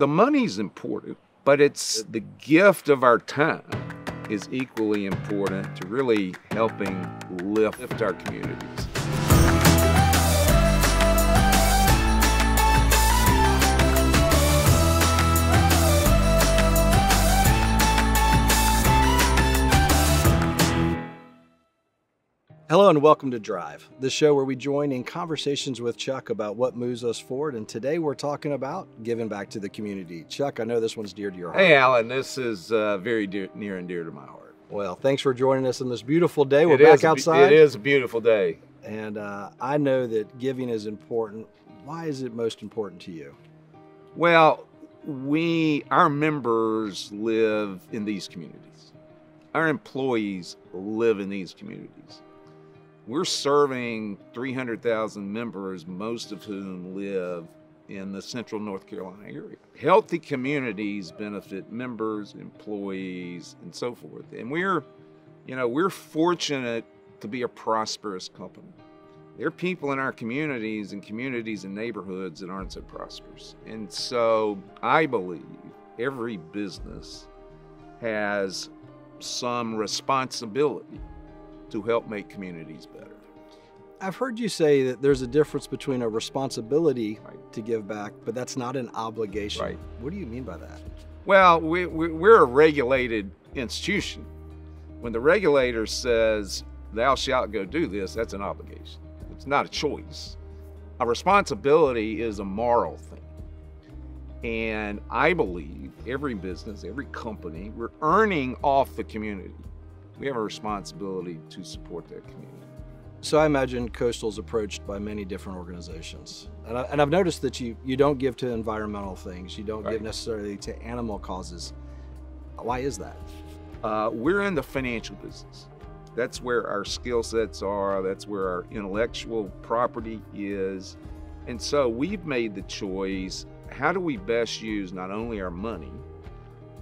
the money's important, but it's the gift of our time is equally important to really helping lift our communities. Hello and welcome to Drive, the show where we join in conversations with Chuck about what moves us forward. And today we're talking about giving back to the community. Chuck, I know this one's dear to your heart. Hey, Alan, this is uh, very dear, near and dear to my heart. Well, thanks for joining us on this beautiful day. We're It back is outside. It is a beautiful day. And uh, I know that giving is important. Why is it most important to you? Well, we, our members live in these communities. Our employees live in these communities. We're serving 300,000 members, most of whom live in the central North Carolina area. Healthy communities benefit members, employees, and so forth. And we're, you know, we're fortunate to be a prosperous company. There are people in our communities and communities and neighborhoods that aren't so prosperous. And so I believe every business has some responsibility to help make communities better. I've heard you say that there's a difference between a responsibility Right. to give back, but that's not an obligation. Right. What do you mean by that? Well, we, we, we're a regulated institution. When the regulator says, thou shalt go do this, that's an obligation. It's not a choice. A responsibility is a moral thing. And I believe every business, every company, we're earning off the community. We have a responsibility to support that community. So I imagine Coastal's approached by many different organizations, and, I, and I've noticed that you you don't give to environmental things, you don't give necessarily to animal causes. Why is that? Uh, we're in the financial business. That's where our skill sets are. That's where our intellectual property is. And so we've made the choice how do we best use not only our money,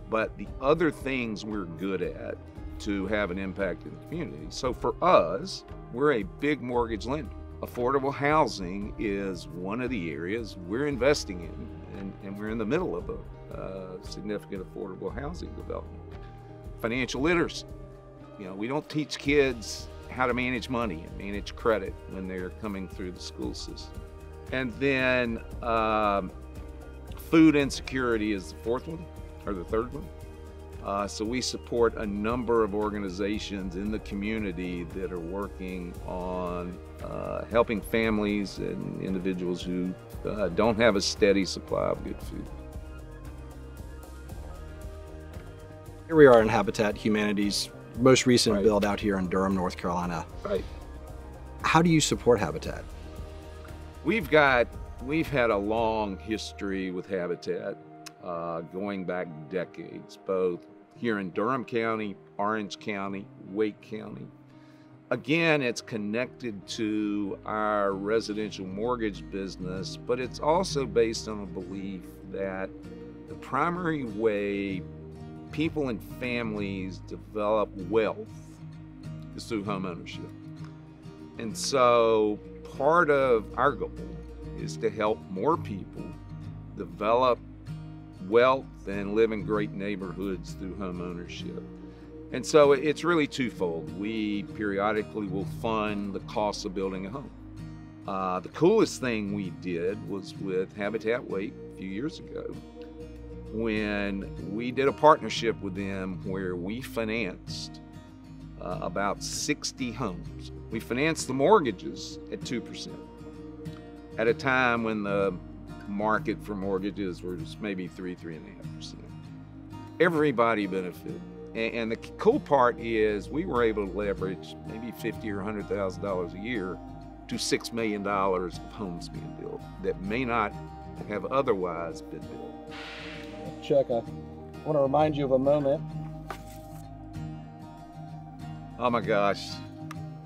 but the other things we're good at to have an impact in the community? So for us, we're a big mortgage lender. Affordable housing is one of the areas we're investing in, and, and we're in the middle of a uh, significant affordable housing development financial literacy. You know, we don't teach kids how to manage money and manage credit when they're coming through the school system. And then um, food insecurity is the fourth one or the third one. Uh, so we support a number of organizations in the community that are working on uh, helping families and individuals who uh, don't have a steady supply of good food. Here we are in Habitat Humanity's most recent Right. build out here in Durham, North Carolina. Right. How do you support Habitat? We've got, we've had a long history with Habitat, uh, going back decades, both here in Durham County, Orange County, Wake County. Again, it's connected to our residential mortgage business, but it's also based on a belief that the primary way people and families develop wealth is through home ownership. And so part of our goal is to help more people develop wealth and live in great neighborhoods through home ownership. And so it's really twofold. We periodically will fund the cost of building a home. Uh, the coolest thing we did was with Habitat Wake a few years ago when we did a partnership with them where we financed uh, about 60 homes. We financed the mortgages at 2% at a time when the market for mortgages was maybe 3, 3.5%. Everybody benefited. And, and the cool part is we were able to leverage maybe 50 or $100,000 a year to $6 million of homes being built that may not have otherwise been built. Chuck, I want to remind you of a moment. Oh my gosh,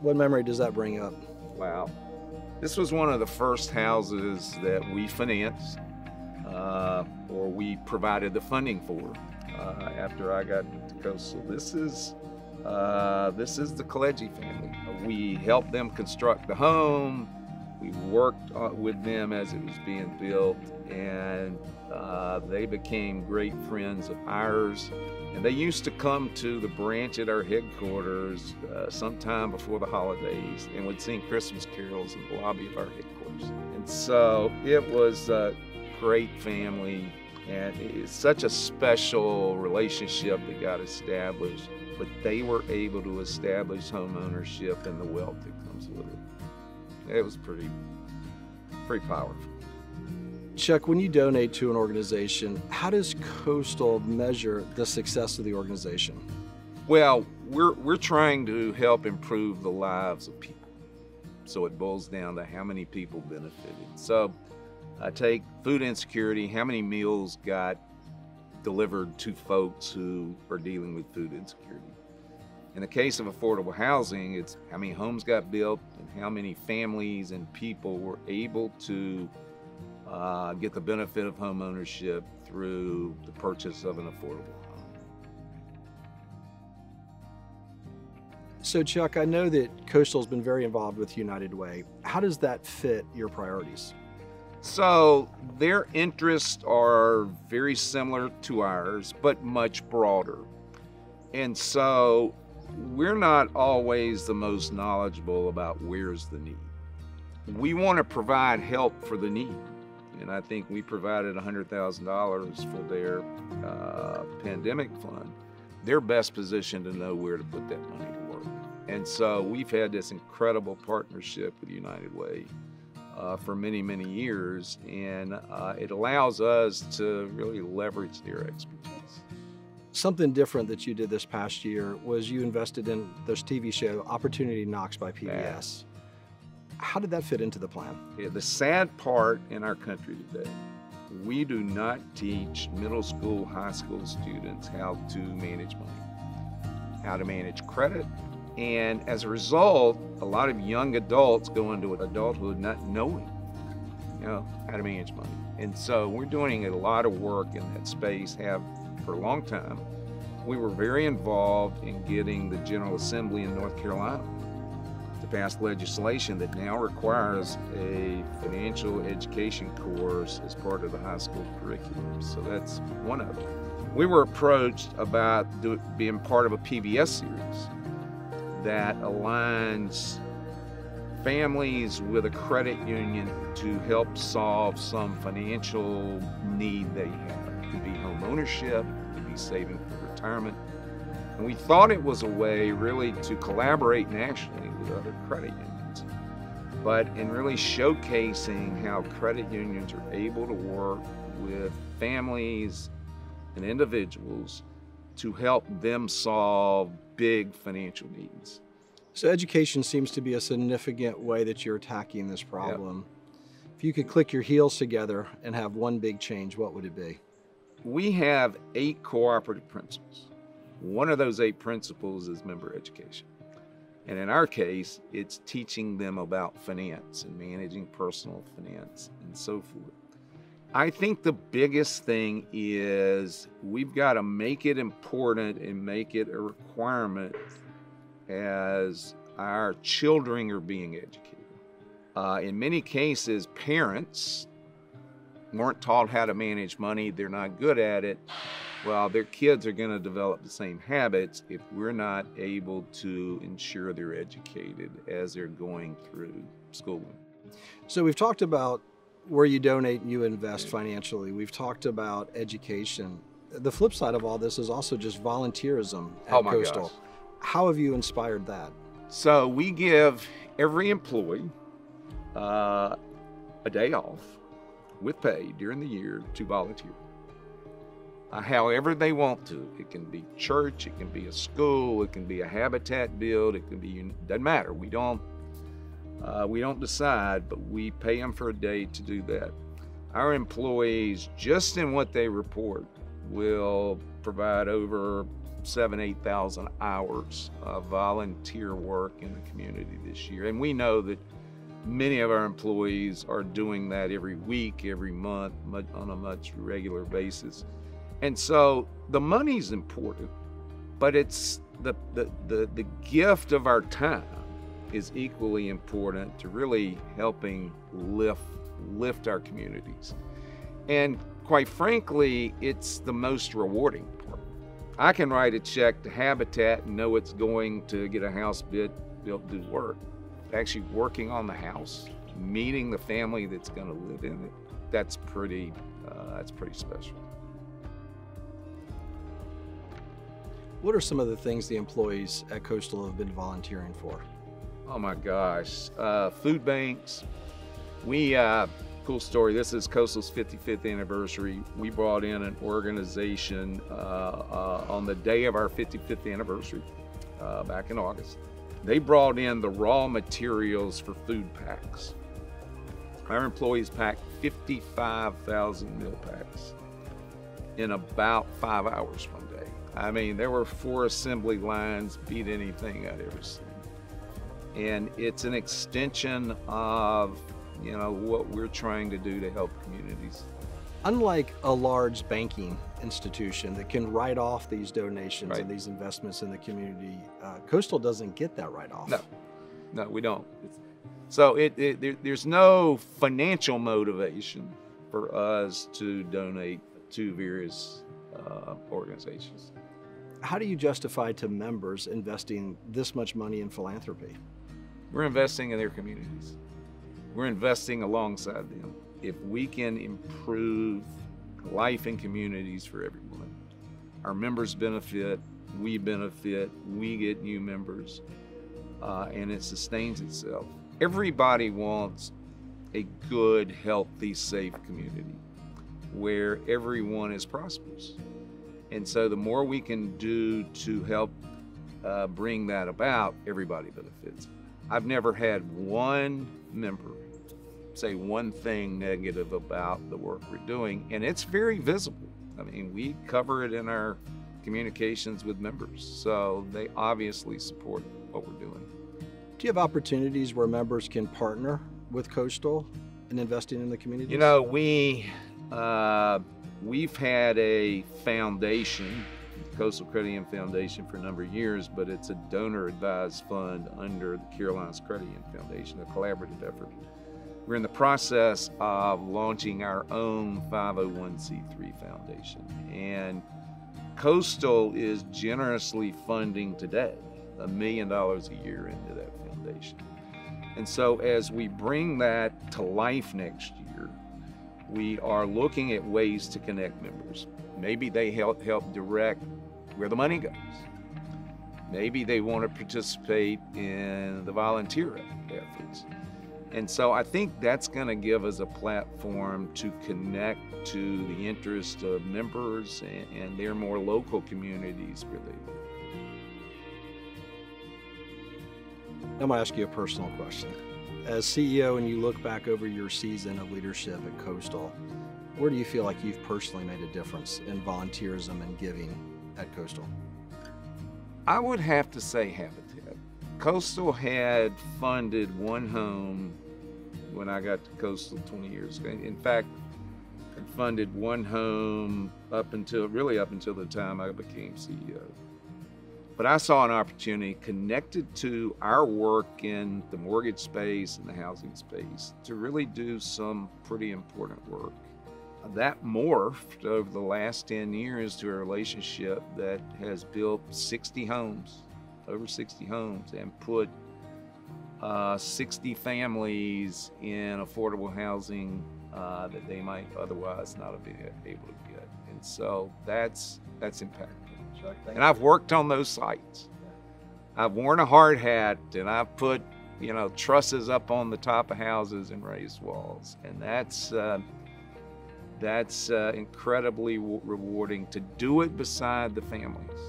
What memory does that bring up? Wow. This was one of the first houses that we financed uh, or we provided the funding for uh, after I got to Coastal. This is uh, this is the Kaleji family. We helped them construct the home. We worked uh, with them as it was being built, and uh, they became great friends of ours. And they used to come to the branch at our headquarters uh, sometime before the holidays and would sing Christmas carols in the lobby of our headquarters. And so it was a great family, and it's such a special relationship that got established. But they were able to establish home ownership and the wealth that comes with it. It was pretty, pretty powerful. Chuck, when you donate to an organization, how does Coastal measure the success of the organization? Well, we're, we're trying to help improve the lives of people. So it boils down to how many people benefited. So I take food insecurity, how many meals got delivered to folks who are dealing with food insecurity. In the case of affordable housing, it's how many homes got built and how many families and people were able to uh, get the benefit of home ownership through the purchase of an affordable home. So, Chuck, I know that Coastal's been very involved with United Way. How does that fit your priorities? So, their interests are very similar to ours, but much broader. And so, we're not always the most knowledgeable about where's the need. We want to provide help for the need and I think we provided $100,000 for their uh, pandemic fund. They're best positioned to know where to put that money to work. And so we've had this incredible partnership with United Way uh, for many, many years, and uh, it allows us to really leverage their expertise. Something different that you did this past year was you invested in this TV show Opportunity Knocks by PBS. How did that fit into the plan? Yeah, the sad part in our country today, we do not teach middle school, high school students how to manage money, how to manage credit. And as a result, a lot of young adults go into adulthood not knowing, you know, how to manage money. And so we're doing a lot of work in that space, have for a long time. We were very involved in getting the General Assembly in North Carolina passed legislation that now requires a financial education course as part of the high school curriculum. So that's one of them. We were approached about do, being part of a PBS series that aligns families with a credit union to help solve some financial need they have. It could be home ownership, it could be saving for retirement, and we thought it was a way really to collaborate nationally with other credit unions, but in really showcasing how credit unions are able to work with families and individuals to help them solve big financial needs. So, education seems to be a significant way that you're attacking this problem. Yep. If you could click your heels together and have one big change, what would it be? We have eight cooperative principles. One of those eight principles is member education. And in our case, it's teaching them about finance and managing personal finance and so forth. I think the biggest thing is we've got to make it important and make it a requirement as our children are being educated. Uh, in many cases, parents weren't taught how to manage money, they're not good at it well, their kids are going to develop the same habits if we're not able to ensure they're educated as they're going through school. So we've talked about where you donate and you invest financially. We've talked about education. The flip side of all this is also just volunteerism at oh Coastal. Gosh. How have you inspired that? So we give every employee uh, a day off with pay during the year to volunteer however they want to. It can be church, it can be a school, it can be a habitat build, it can be doesn't matter. We don't uh, we don't decide, but we pay them for a day to do that. Our employees, just in what they report, will provide over seven, eight thousand hours of volunteer work in the community this year, and we know that many of our employees are doing that every week, every month, on a much regular basis. And so the money's important, but it's the, the, the, the gift of our time is equally important to really helping lift lift our communities. And quite frankly, it's the most rewarding part. I can write a check to Habitat and know it's going to get a house built, built do work. Actually working on the house, meeting the family that's going to live in it, that's pretty, uh, that's pretty special. What are some of the things the employees at Coastal have been volunteering for? Oh my gosh, uh, food banks. We, uh, cool story. This is Coastal's 55th anniversary. We brought in an organization uh, uh, on the day of our 55th anniversary uh, back in August. They brought in the raw materials for food packs. Our employees packed 55,000 meal packs in about five hours one day. I mean, there were four assembly lines, beat anything I'd ever seen. And it's an extension of, you know, what we're trying to do to help communities. Unlike a large banking institution that can write off these donations Right. and these investments in the community, uh, Coastal doesn't get that write off. No, no, we don't. It's- so it, it there, there's no financial motivation for us to donate to various uh, organizations. How do you justify to members investing this much money in philanthropy? We're investing in their communities. We're investing alongside them. If we can improve life and communities for everyone, our members benefit, we benefit, we get new members, uh, and it sustains itself. Everybody wants a good, healthy, safe community where everyone is prosperous. And so the more we can do to help uh, bring that about, everybody benefits. I've never had one member say one thing negative about the work we're doing, and it's very visible. I mean, we cover it in our communications with members, so they obviously support what we're doing. Do you have opportunities where members can partner with Coastal in investing in the community? You know, we uh, we've had a foundation, Coastal Credit Union Foundation, for a number of years, but it's a donor-advised fund under the Carolinas Credit Union Foundation, a collaborative effort. We're in the process of launching our own 501c3 foundation, and Coastal is generously funding today a million dollars a year into that foundation. And so, as we bring that to life next year, we are looking at ways to connect members. Maybe they help help direct where the money goes. Maybe they want to participate in the volunteer efforts. And so I think that's going to give us a platform to connect to the interest of members and, and their more local communities live. I'm going to ask you a personal question. As CEO, and you look back over your season of leadership at Coastal, where do you feel like you've personally made a difference in volunteerism and giving at Coastal? I would have to say Habitat. Coastal had funded one home when I got to Coastal 20 years ago. In fact, had funded one home up until really up until the time I became CEO. But I saw an opportunity connected to our work in the mortgage space and the housing space to really do some pretty important work. That morphed over the last 10 years to a relationship that has built 60 homes, over 60 homes, and put uh, 60 families in affordable housing uh, that they might otherwise not have been able to get. And so that's that's impactful. And I've worked on those sites. I've worn a hard hat and I've put, you know, trusses up on the top of houses and raised walls. And that's uh, that's uh, incredibly w- rewarding to do it beside the families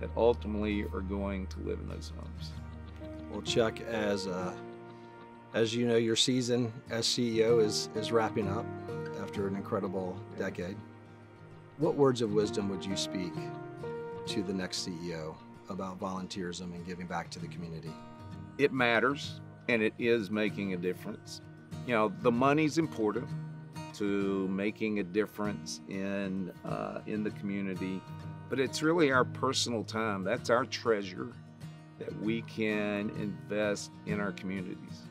that ultimately are going to live in those homes. Well, Chuck, as uh, as you know, your season as CEO is is wrapping up after an incredible decade. What words of wisdom would you speak to the next CEO about volunteerism and giving back to the community? It matters and it is making a difference. You know, the money's important to making a difference in uh, in the community, but it's really our personal time. That's our treasure. that we can invest in our communities.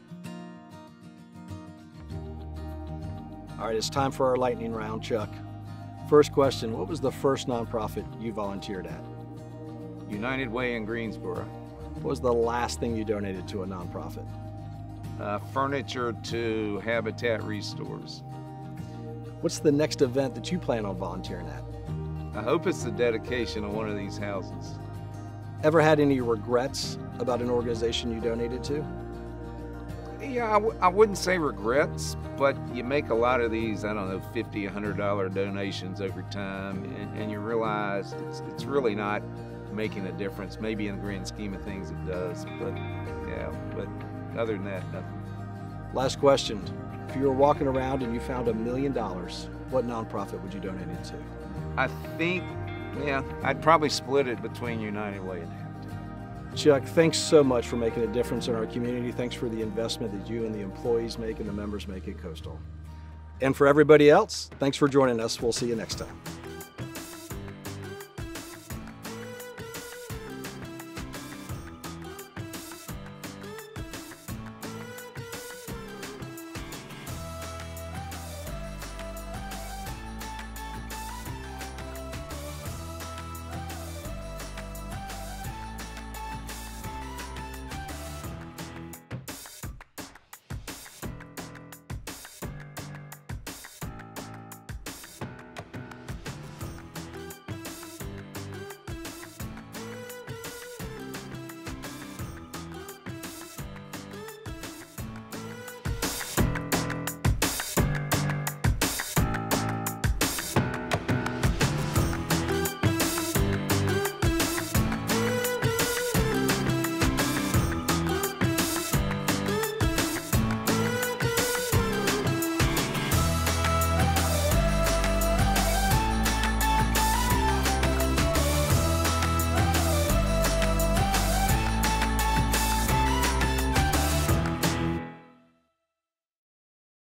All right, it's time for our lightning round, Chuck. First question What was the first nonprofit you volunteered at? United Way in Greensboro. What was the last thing you donated to a nonprofit? Uh, furniture to Habitat Restores. What's the next event that you plan on volunteering at? I hope it's the dedication of one of these houses. Ever had any regrets about an organization you donated to? Yeah, I w- I wouldn't say regrets, but you make a lot of these, I don't know, $50, $100 donations over time, and, and you realize it's, it's really not making a difference. Maybe in the grand scheme of things it does, but yeah, but other than that, nothing. Last question. If you were walking around and you found a million dollars, what nonprofit would you donate it to? I think, yeah, I'd probably split it between United Way and. Chuck, thanks so much for making a difference in our community. Thanks for the investment that you and the employees make and the members make at Coastal. And for everybody else, thanks for joining us. We'll see you next time.